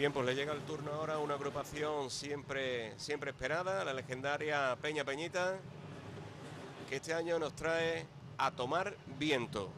Bien, pues le llega el turno ahora a una agrupación siempre, siempre esperada, la legendaria Peña Peñita, que este año nos trae a tomar viento.